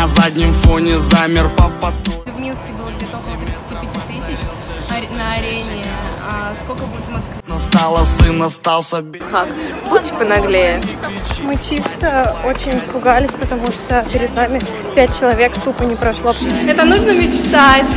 на заднем фоне замер по потоку В Минске было где-то около 35 тысяч на арене. А сколько будет в Москве? Настало, сын остался Хак. Будь понаглее. Мы чисто очень испугались, потому что перед нами пять человек тупо не прошло. Это нужно мечтать.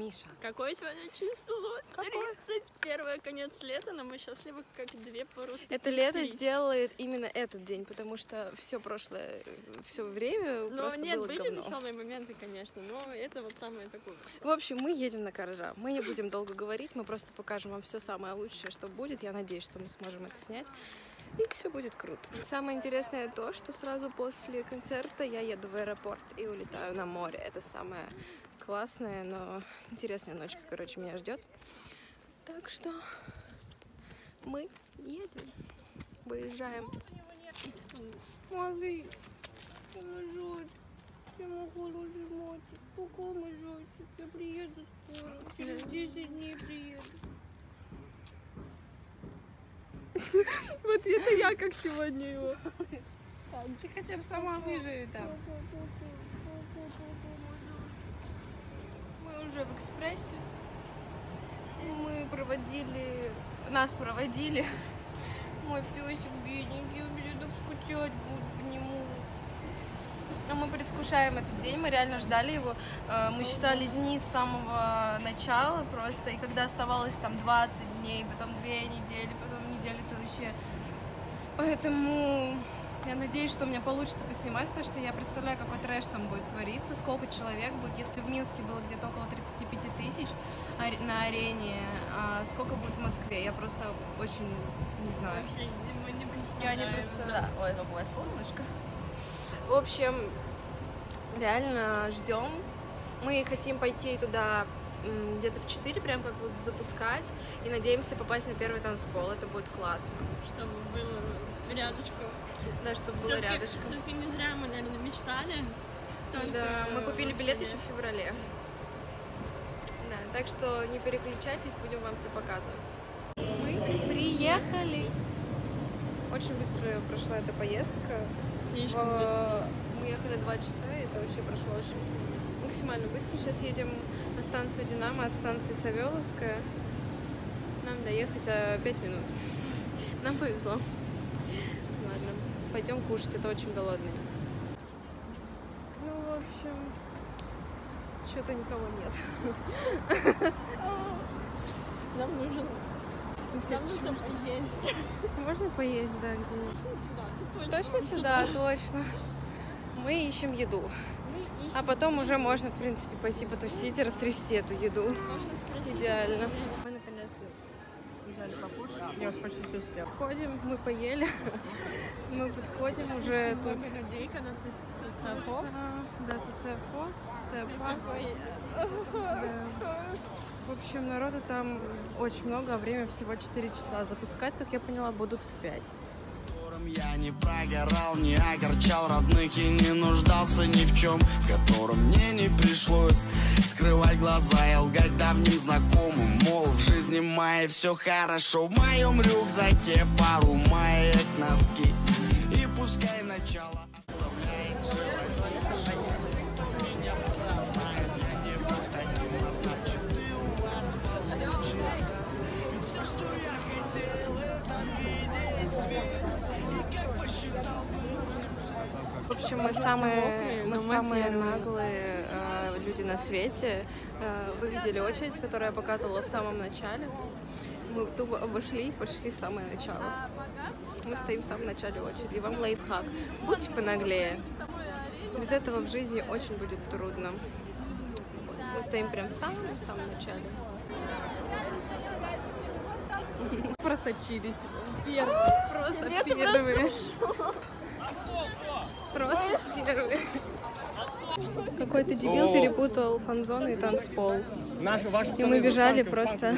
Миша. Какое сегодня число? 31 конец лета, но мы счастливы, как две парусы. Это лето сделает именно этот день, потому что все прошлое, все время Но просто нет, было были говно. веселые моменты, конечно, но это вот самое такое. В общем, мы едем на Коржа. Мы не будем долго говорить, мы просто покажем вам все самое лучшее, что будет. Я надеюсь, что мы сможем это снять. И все будет круто. Самое интересное то, что сразу после концерта я еду в аэропорт и улетаю на море. Это самая классная, но интересная ночка, короче, меня ждет. Так что мы едем, выезжаем. Лежать. Я могу лежать. Пока мы Я приеду скоро. Через 10 дней приеду. Вот это я, как сегодня его. Ты хотя бы сама выживи там. Мы уже в экспрессе. Мы проводили... Нас проводили. Мой песик бедненький, мне так скучать буду по нему. Но мы предвкушаем этот день, мы реально ждали его. Э, Мы считали дни с самого начала просто, и когда оставалось там 20 дней, потом 2 недели, потом вообще. Поэтому я надеюсь, что у меня получится поснимать, потому что я представляю, какой трэш там будет твориться, сколько человек будет. Если в Минске было где-то около 35 тысяч на арене, а сколько будет в Москве, я просто очень не знаю. Вообще, мы не Я представляем. не представляю. Ой, это бывает солнышко. В общем, реально ждем. Мы хотим пойти туда где-то в 4, прям как будут запускать, и надеемся попасть на первый танцпол. Это будет классно. Чтобы было рядышком. Да, чтобы было рядышком. всё-таки не зря мы, наверное, мечтали. Столько Да, мы купили билет еще в феврале. Да, так что не переключайтесь, будем вам все показывать. Мы приехали. Очень быстро прошла эта поездка. Слишком быстро. Мы ехали два часа, и это вообще прошло очень максимально быстро. Сейчас едем на станцию Динамо от станции Савеловская. Нам доехать а, пять минут. Нам повезло. Ладно, пойдем кушать, это очень голодный. Ну, в общем, что-то никого нет. Нам нужен... Нам нужно поесть. Можно поесть, да, где-нибудь? Точно сюда. точно Точно сюда, точно. Мы ищем еду. А потом уже можно, в принципе, пойти потусить и растрясти эту еду. Идеально. Мы наконец-то взяли покушать. Я уже почти все съела. Подходим, мы поели. Мы подходим уже тут. Много людей, когда ты с социофоб. Да, социофоб, социопат. Да. В общем, народу там очень много, а время всего 4 часа. Запускать, как я поняла, будут в 5. Я не прогорал, не огорчал родных и не нуждался ни в чем, в котором мне не пришлось скрывать глаза и лгать давним знакомым, мол, в жизни моей все хорошо, в моем рюкзаке пару маек, носки, и пускай начало оставляет. В общем, мы самые, мы самые наглые э, люди на свете. Э, вы видели очередь, которую я показывала в самом начале. Мы тупо обошли и пошли в самое начало. Мы стоим в самом начале очереди. И вам лайфхак. Будьте понаглее. Без этого в жизни очень будет трудно. Вот. Мы стоим прям в самом-самом начале. Просочились. Первые. Просто первые. Просто первые. Какой-то дебил перепутал фан-зону и танцпол. Наши, ваши И мы бежали просто.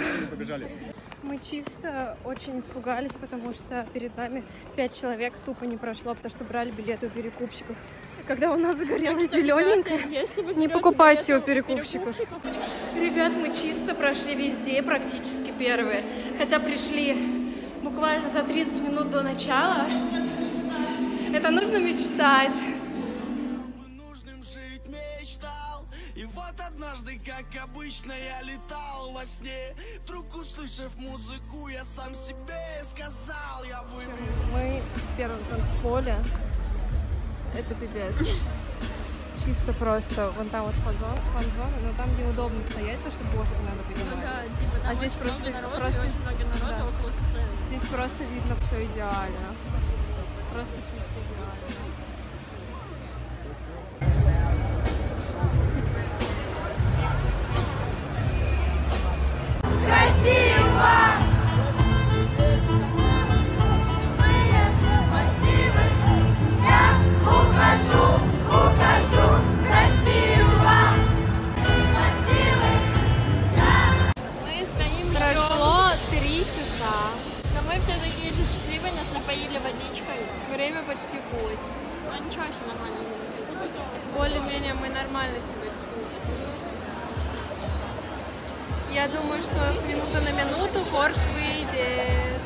Мы чисто очень испугались, потому что перед нами пять человек тупо не прошло, потому что брали билеты у перекупщиков. Когда у нас загорелась зелененькая, не покупайте у билеты перекупщиков. Ребят, мы чисто прошли везде, практически первые. Хотя пришли буквально за 30 минут до начала. Это нужно мечтать. нужным жить мечтал И вот однажды, как обычно, я летал во сне Вдруг услышав музыку, я сам себе сказал Я выберу Мы в первом танцполе. Это пипец. Чисто просто. Вон там вот фазон, фан-зона, но там неудобно стоять, потому что бошек надо Ну поднимать. да, типа там А здесь просто- много народу, просто- и очень много народа да. около сцены. Здесь просто видно все идеально. Просто чисто идеально. Время почти восемь. Ну ничего, все нормально. Более-менее мы нормально себя чувствуем. Я думаю, что с минуты на минуту Корж выйдет.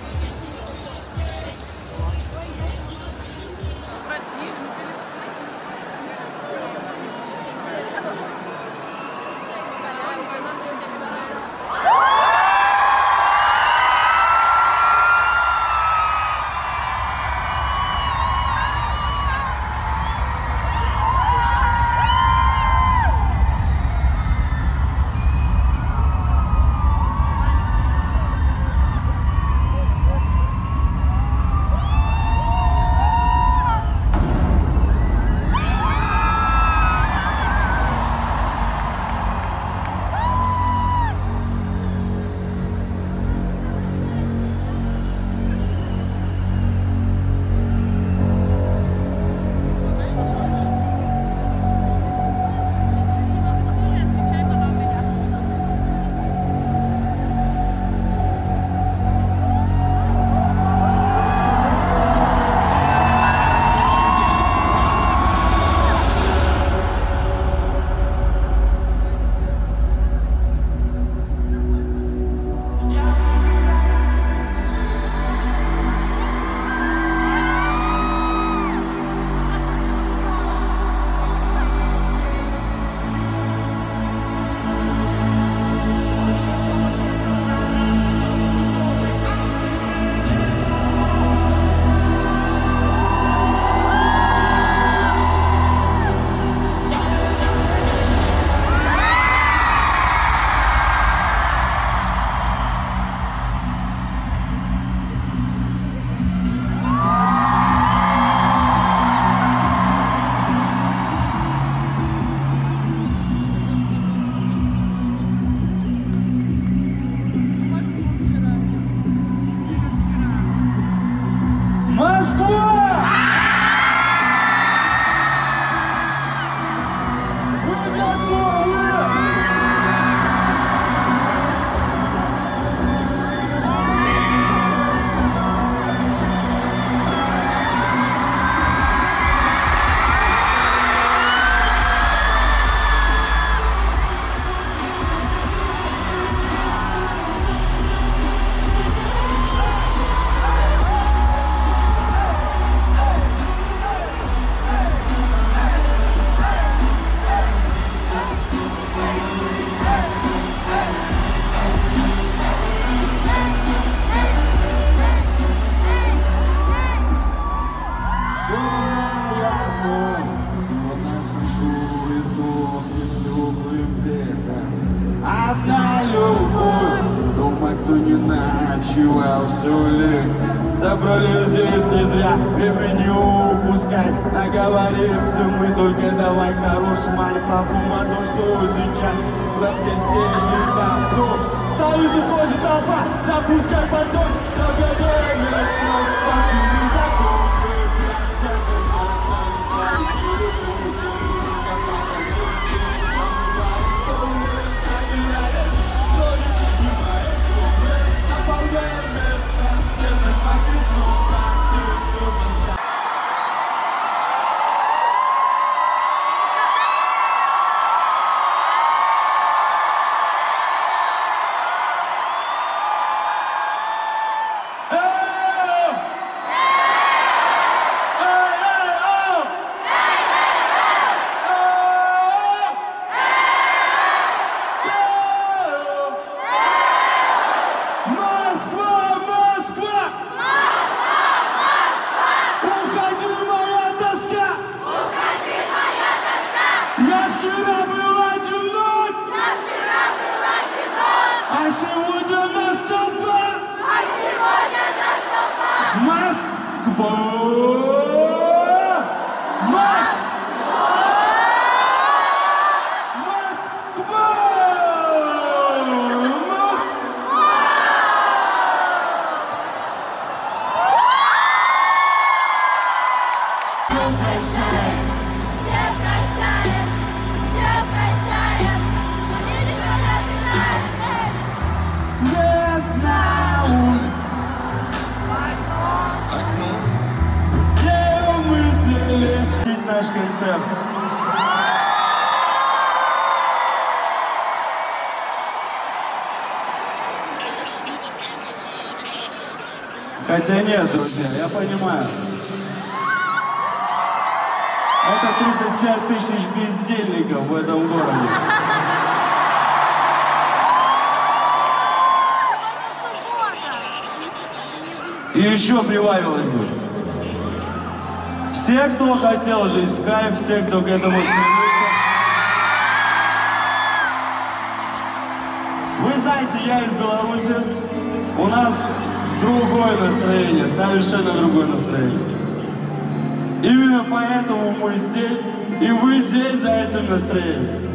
Хотел жить в кайф, все, кто к этому стремится. Вы знаете, я из Беларуси. У нас другое настроение, совершенно другое настроение. Именно поэтому мы здесь, и вы здесь за этим настроением.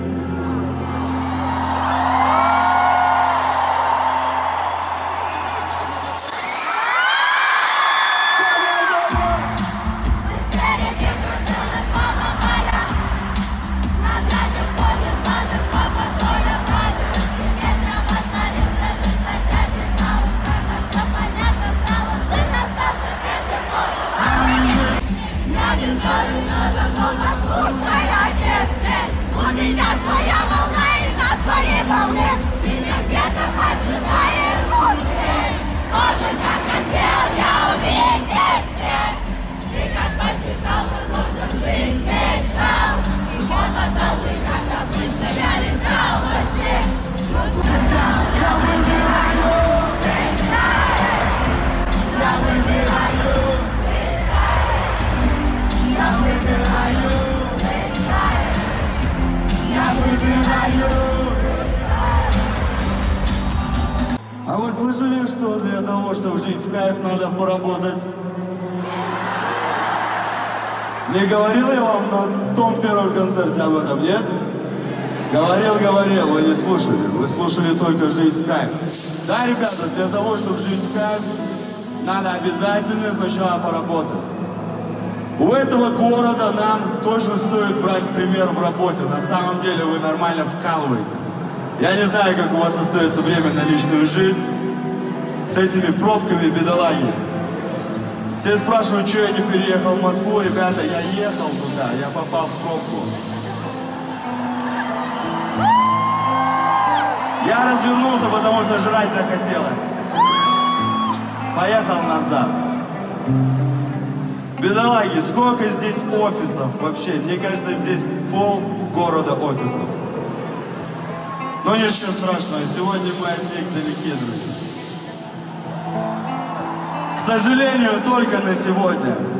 А вы слышали, что для того, чтобы жить в кайф, надо поработать? Не говорил я вам на том первом концерте об этом, нет? Говорил, говорил, вы не слушали. Вы слушали только жить в кайф. Да, ребята, для того, чтобы жить в кайф, надо обязательно сначала поработать. У этого города нам точно стоит брать пример в работе. На самом деле вы нормально вкалываете. Я не знаю, как у вас остается время на личную жизнь с этими пробками бедолаги. Все спрашивают, что я не переехал в Москву. Ребята, я ехал туда, я попал в пробку. Я развернулся, потому что жрать захотелось. Поехал назад. Бедолаги, сколько здесь офисов вообще? Мне кажется, здесь пол города офисов. Но ничего страшного, сегодня мы от них далеки, друзья. К сожалению, только на сегодня.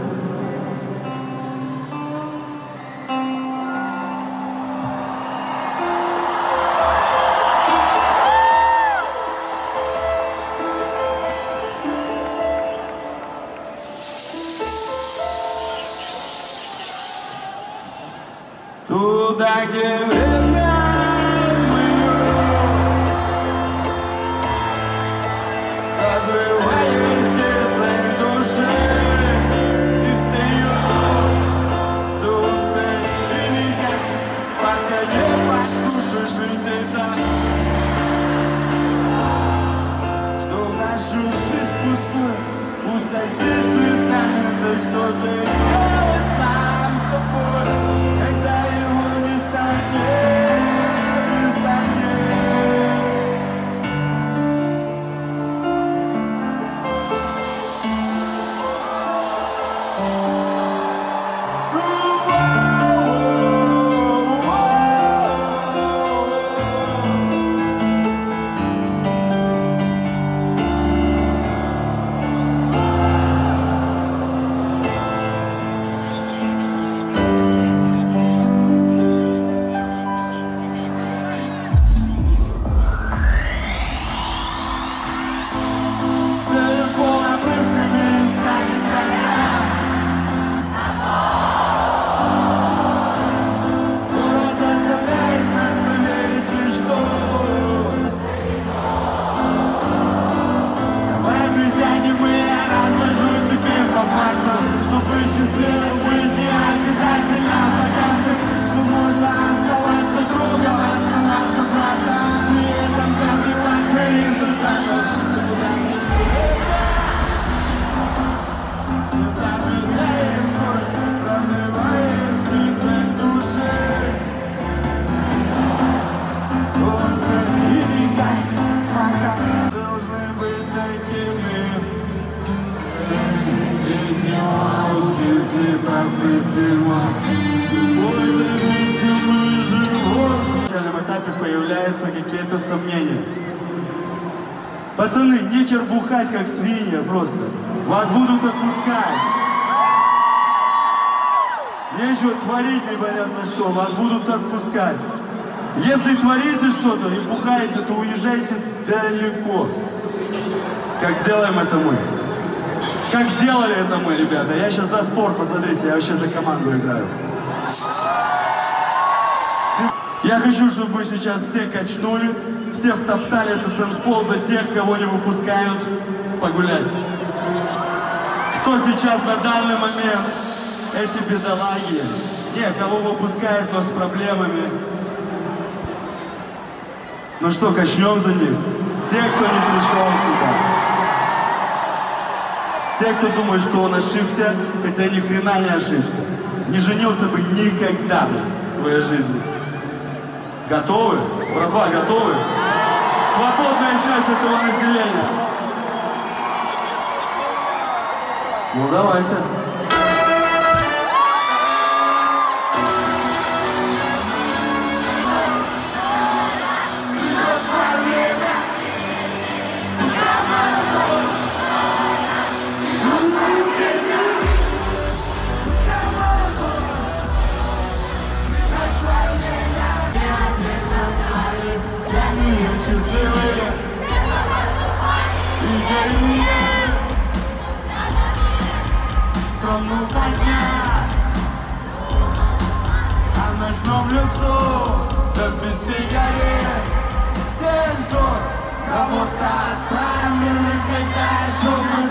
Пацаны, нехер бухать, как свинья просто. Вас будут отпускать. Нечего творить непонятно что, вас будут отпускать. Если творите что-то и бухаете, то уезжайте далеко. Как делаем это мы. Как делали это мы, ребята. Я сейчас за спорт, посмотрите, я вообще за команду играю. Я хочу, чтобы вы сейчас все качнули, все втоптали этот танцпол за тех, кого не выпускают погулять. Кто сейчас на данный момент эти бедолаги? Не, кого выпускают, но с проблемами. Ну что, качнем за них? Те, кто не пришел сюда. Те, кто думает, что он ошибся, хотя ни хрена не ошибся. Не женился бы никогда бы в своей жизни. Готовы? Братва, готовы? Свободная часть этого населения. Ну давайте. Лесу Да без сигарет. Все ждут Кого-то отправим Никогда еще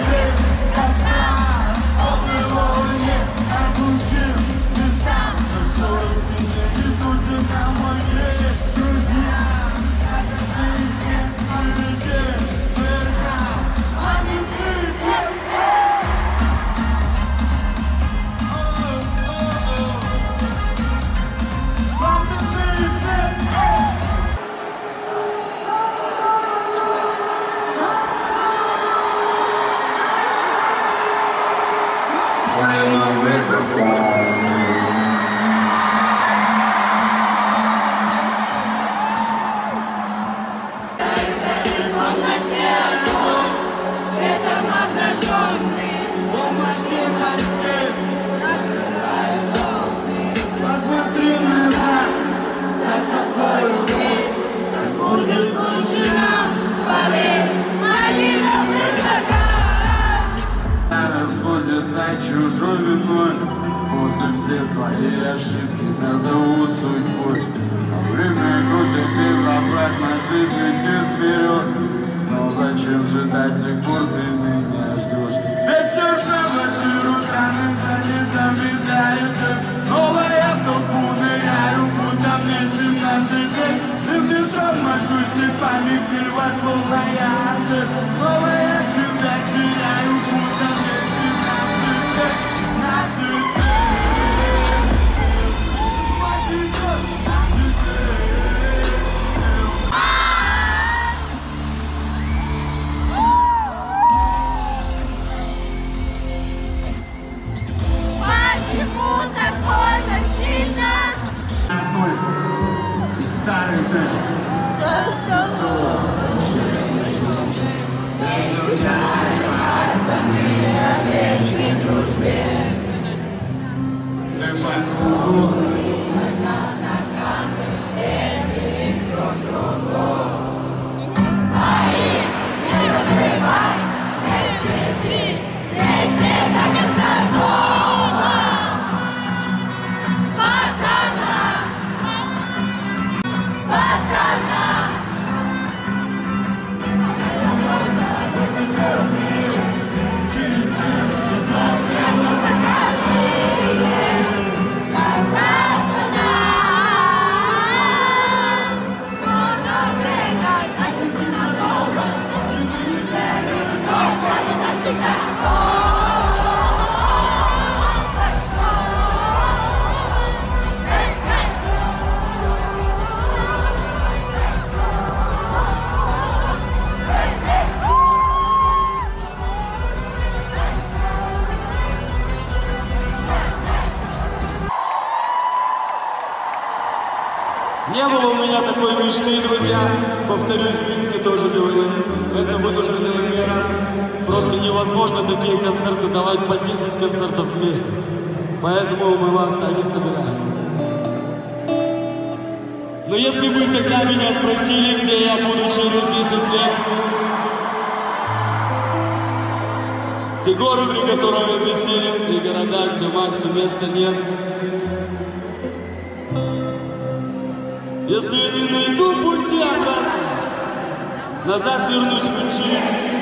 зачем же до сих пор ты меня ждешь? Ведь терпимо руками за не замедляет. Снова я в толпу ныряю, будто мне 17 лет И в метро машусь слепами, криво, словно я ослеп Снова спросили, где я буду через 10 лет, те горы, при которых я бессилен, и города, где Максу места нет, Если я не найду пути обратно, назад вернуть в жизнь.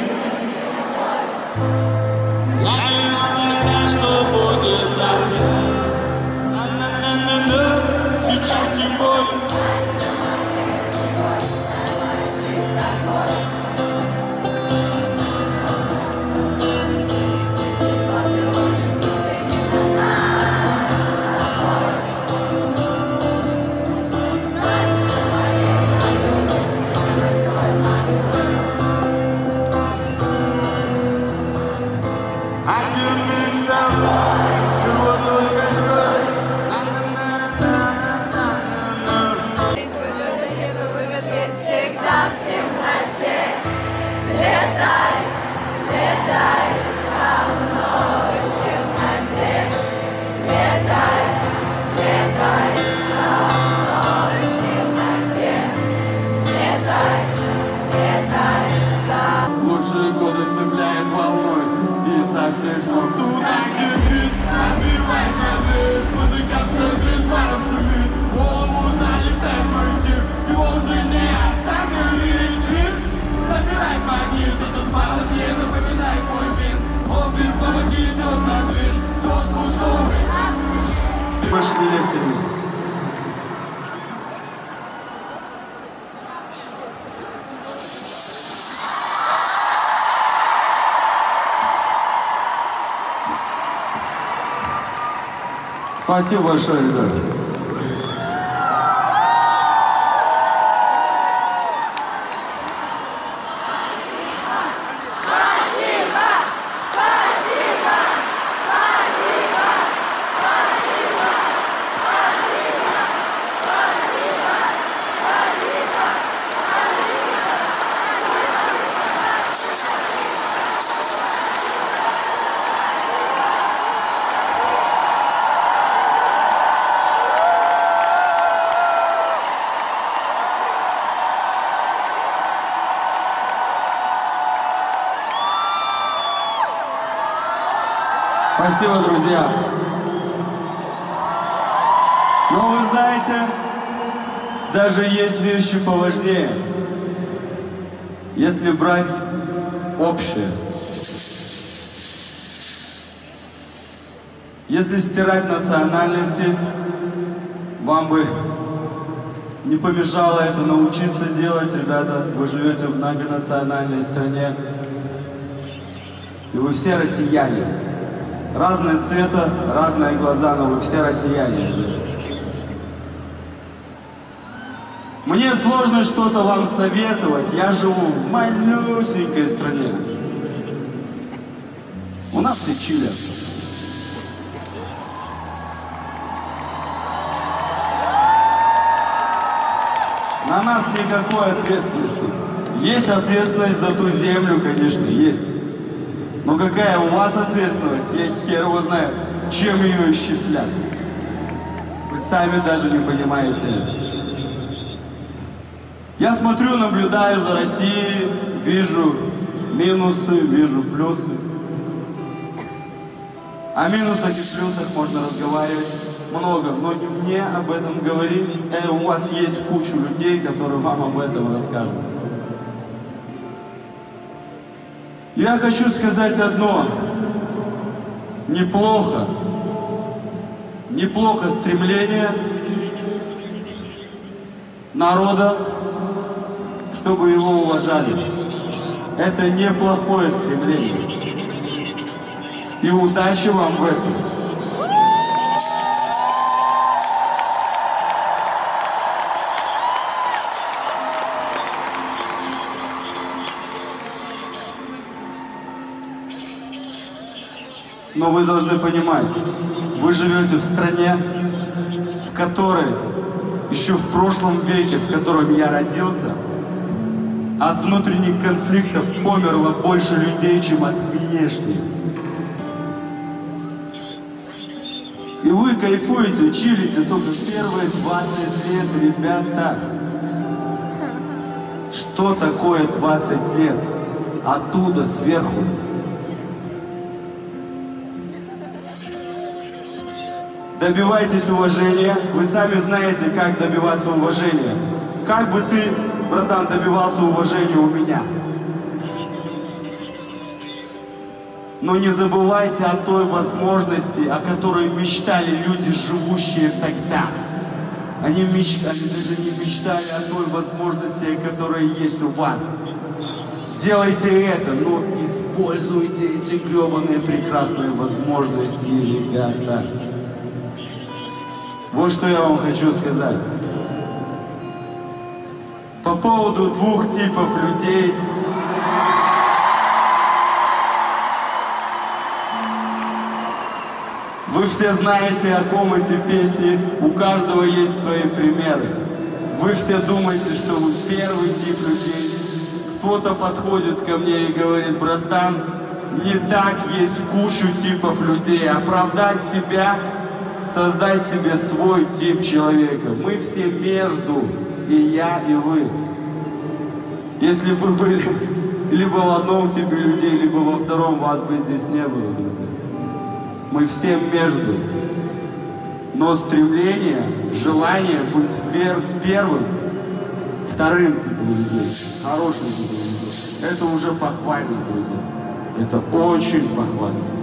Спасибо большое, ребята. Спасибо, друзья. Но вы знаете, даже есть вещи поважнее. Если брать общее. Если стирать национальности, вам бы не помешало это научиться делать, ребята. Вы живете в многонациональной стране. И вы все россияне. Разные цвета, разные глаза, но вы все россияне. Мне сложно что-то вам советовать. Я живу в малюсенькой стране. У нас все чили. На нас никакой ответственности. Есть ответственность за ту землю, конечно, есть. Но какая у вас ответственность? Я хер его знает, чем ее исчислять. Вы сами даже не понимаете. Я смотрю, наблюдаю за Россией, вижу минусы, вижу плюсы. О минусах и плюсах можно разговаривать много, но не мне об этом говорить. Э, у вас есть кучу людей, которые вам об этом расскажут. Я хочу сказать одно. Неплохо. Неплохо стремление народа, чтобы его уважали. Это неплохое стремление. И удачи вам в этом. Но вы должны понимать, вы живете в стране, в которой еще в прошлом веке, в котором я родился, от внутренних конфликтов померло больше людей, чем от внешних. И вы кайфуете, чилите только первые 20 лет, ребята. Что такое 20 лет? Оттуда, сверху. Добивайтесь уважения. Вы сами знаете, как добиваться уважения. Как бы ты, братан, добивался уважения у меня? Но не забывайте о той возможности, о которой мечтали люди, живущие тогда. Они мечтали, даже не мечтали о той возможности, которая есть у вас. Делайте это, но используйте эти гребаные прекрасные возможности, ребята. Вот что я вам хочу сказать. По поводу двух типов людей. Вы все знаете, о ком эти песни, у каждого есть свои примеры. Вы все думаете, что вы первый тип людей. Кто-то подходит ко мне и говорит, братан, не так есть кучу типов людей. Оправдать себя, создать себе свой тип человека. Мы все между, и я, и вы. Если вы были либо в одном типе людей, либо во втором, вас бы здесь не было, друзья. Мы все между. Но стремление, желание быть вер- первым, вторым типом людей, хорошим типом людей, это уже похвально, друзья. Это очень похвально.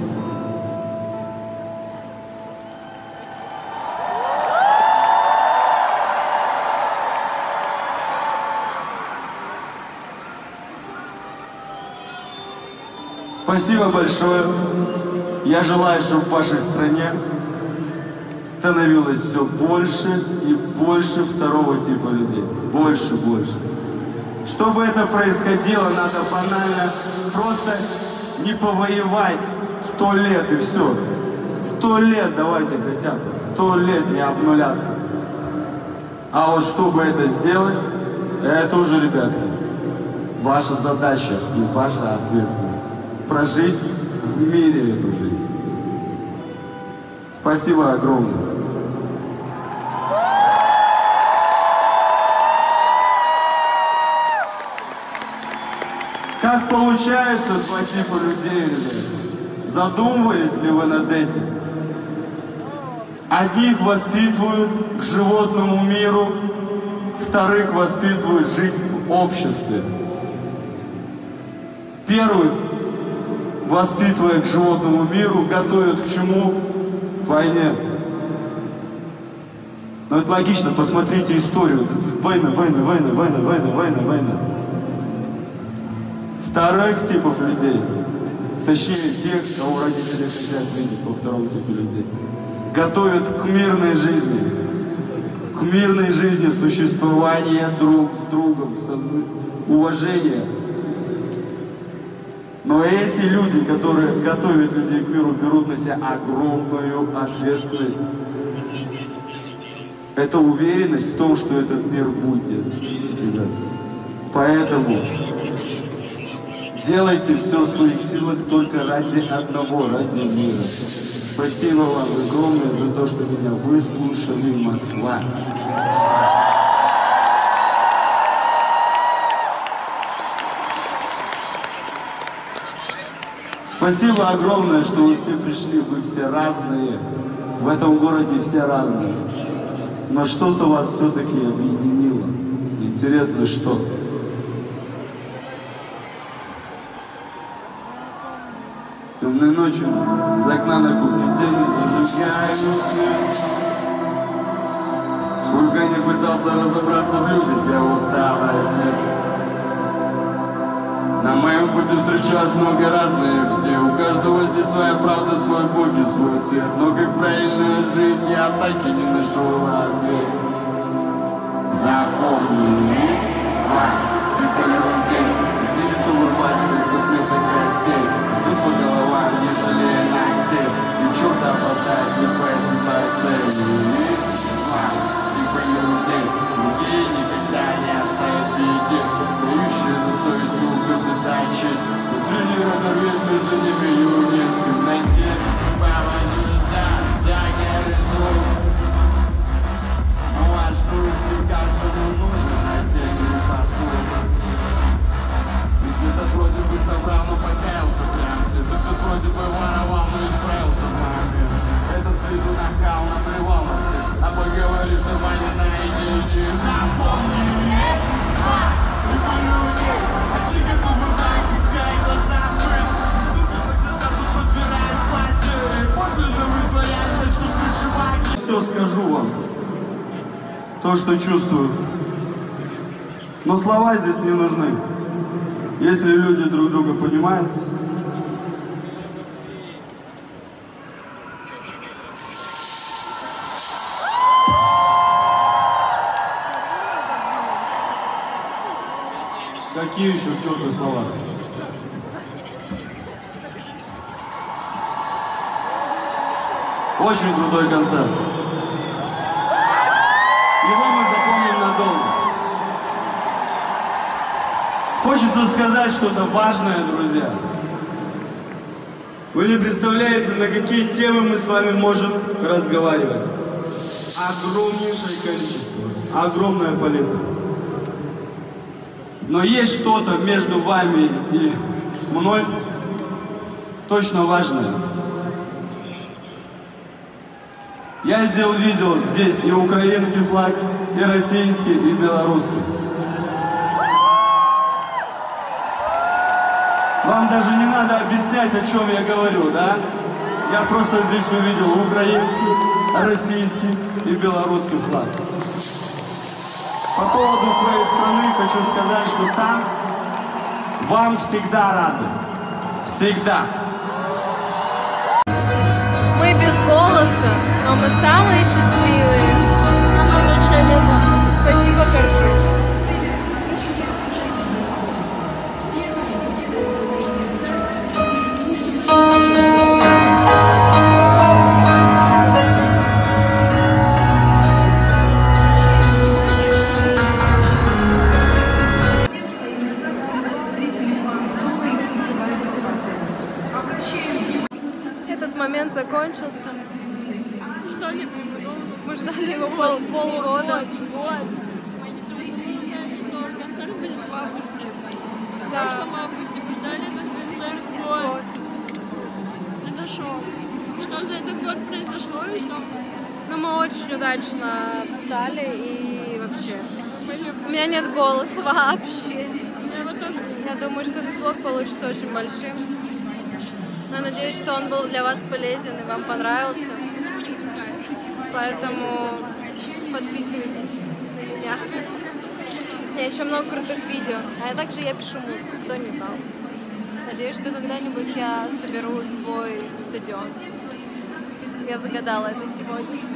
Спасибо большое. Я желаю, чтобы в вашей стране становилось все больше и больше второго типа людей. Больше, больше. Чтобы это происходило, надо банально просто не повоевать сто лет и все. Сто лет давайте хотя бы, сто лет не обнуляться. А вот чтобы это сделать, это уже, ребятки, ваша задача и ваша ответственность. Прожить в мире эту жизнь. Спасибо огромное. Как получается два типа людей, ребята? Задумывались ли вы над этим? Одних воспитывают к животному миру, вторых воспитывают жить в обществе. Первых, воспитывая к животному миру, готовят к чему? К войне. Но это логично, посмотрите историю. Война, война, война, война, война, война, война. Вторых типов людей, точнее тех, кого родители хотят видеть во втором типе людей, готовят к мирной жизни, к мирной жизни существования друг с другом, уважения. Но эти люди, которые готовят людей к миру, берут на себя огромную ответственность. Это уверенность в том, что этот мир будет, ребята. Поэтому делайте все в своих силах только ради одного, ради мира. Спасибо вам огромное за то, что меня выслушали, Москва. Спасибо огромное, что вы все пришли, вы все разные. В этом городе все разные. Но что-то вас все-таки объединило. Интересно, что? Темной ночью с окна на кухню тени зажигаю. Сколько я не пытался разобраться в людях, я устал от всех. На моем пути встречалось много разные все. У каждого здесь своя правда, свой бог и свой цвет. Но как правильно жить, я так и не нашел ответ. Запомни два типа людей Не готовы рваться, тут нет до костей. Тут по головам, не жалея ногтей И черта оправдать, не пояснит цель завис между ними и унес Найти то, что чувствую но слова здесь не нужны. Если люди друг друга понимают, Какие еще к черту слова? Очень крутой концерт. Хочется сказать что-то важное, друзья. Вы не представляете, на какие темы мы с вами можем разговаривать. Огромнейшее количество, огромная палитра. Но есть что-то между вами и мной точно важное. Я сделал видео здесь и украинский флаг, и российский, и белорусский. Вам даже не надо объяснять, о чем я говорю, да? Я просто здесь увидел украинский, российский и белорусский флаг. По поводу своей страны хочу сказать, что там вам всегда рады. Всегда. Мы без голоса, но мы самые счастливые. Самое лучшее лето. Спасибо, Коржу. Большим. Я надеюсь, что он был для вас полезен и вам понравился. Поэтому подписывайтесь на меня. У меня еще много крутых видео. А также я пишу музыку, кто не знал. Надеюсь, что когда-нибудь я соберу свой стадион. Я загадала это сегодня.